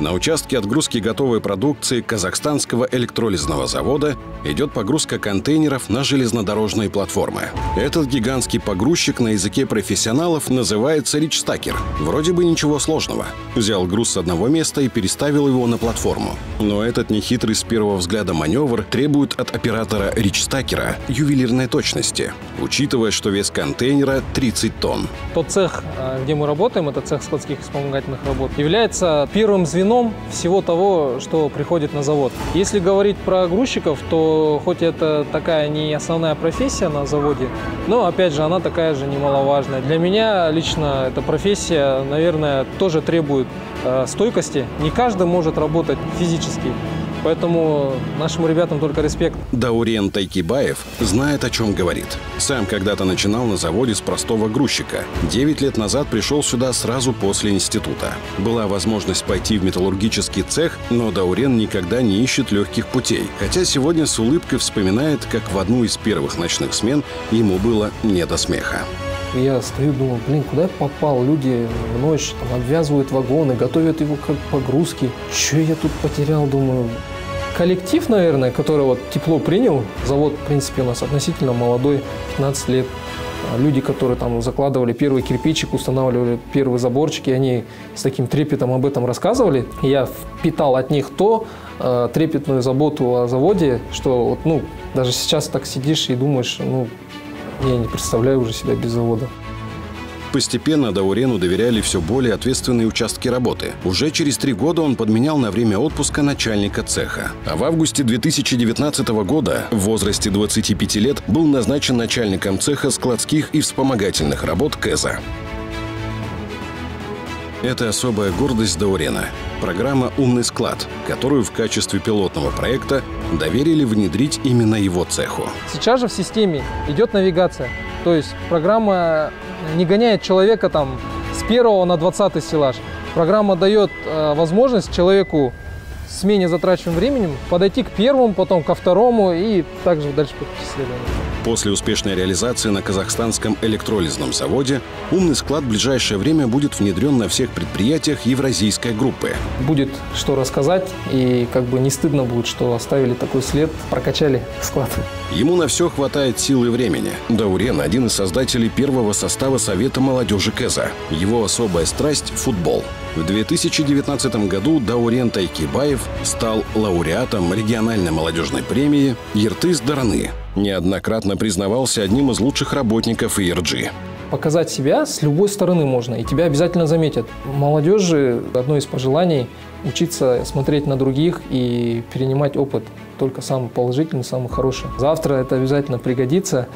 На участке отгрузки готовой продукции казахстанского электролизного завода идет погрузка контейнеров на железнодорожные платформы. Этот гигантский погрузчик на языке профессионалов называется ричстакер. Вроде бы ничего сложного. Взял груз с одного места и переставил его на платформу. Но этот нехитрый с первого взгляда маневр требует от оператора ричстакера ювелирной точности, учитывая, что вес контейнера 30 тонн. Тот цех, э, где мы работаем, это цех складских вспомогательных работ, является первым звеном всего того, что приходит на завод. Если говорить про грузчиков, то хоть это такая не основная профессия на заводе, но опять же она такая же немаловажная. Для меня лично эта профессия, наверное, тоже требует э, стойкости. Не каждый может работать физически. Поэтому нашим ребятам только респект. Даурен Тайкибаев знает, о чем говорит. Сам когда-то начинал на заводе с простого грузчика. Девять лет назад пришел сюда сразу после института. Была возможность пойти в металлургический цех, но Даурен никогда не ищет легких путей. Хотя сегодня с улыбкой вспоминает, как в одну из первых ночных смен ему было не до смеха. Я стою, думаю, блин, куда я попал? Люди в ночь там, обвязывают вагоны, готовят его как погрузки. Че я тут потерял, думаю, коллектив, наверное, который вот тепло принял. Завод, в принципе, у нас относительно молодой, 15 лет. А люди, которые там закладывали первый кирпичик, устанавливали первые заборчики, они с таким трепетом об этом рассказывали. Я впитал от них то, э, трепетную заботу о заводе, что вот, ну, даже сейчас так сидишь и думаешь, ну, я не представляю уже себя без завода. Постепенно Даурену доверяли все более ответственные участки работы. Уже через три года он подменял на время отпуска начальника цеха. А в августе 2019 года в возрасте 25 лет был назначен начальником цеха складских и вспомогательных работ КЭЗа. Это особая гордость Даурена. Программа «Умный склад», которую в качестве пилотного проекта доверили внедрить именно его цеху. Сейчас же в системе идет навигация. То есть программа не гоняет человека там с первого на 20 стеллаж. Программа дает э, возможность человеку с менее затраченным временем подойти к первому, потом ко второму и также дальше по исследованию. После успешной реализации на казахстанском электролизном заводе умный склад в ближайшее время будет внедрен на всех предприятиях евразийской группы. Будет что рассказать, и как бы не стыдно будет, что оставили такой след, прокачали склад. Ему на все хватает сил и времени. Даурен – один из создателей первого состава Совета молодежи КЭЗа. Его особая страсть – футбол. В 2019 году Даурен Тайкибаев стал лауреатом региональной молодежной премии «Ертыс Дараны», неоднократно признавался одним из лучших работников ERG. Показать себя с любой стороны можно, и тебя обязательно заметят. Молодежи одно из пожеланий – учиться смотреть на других и перенимать опыт, только самый положительный, самый хороший. Завтра это обязательно пригодится.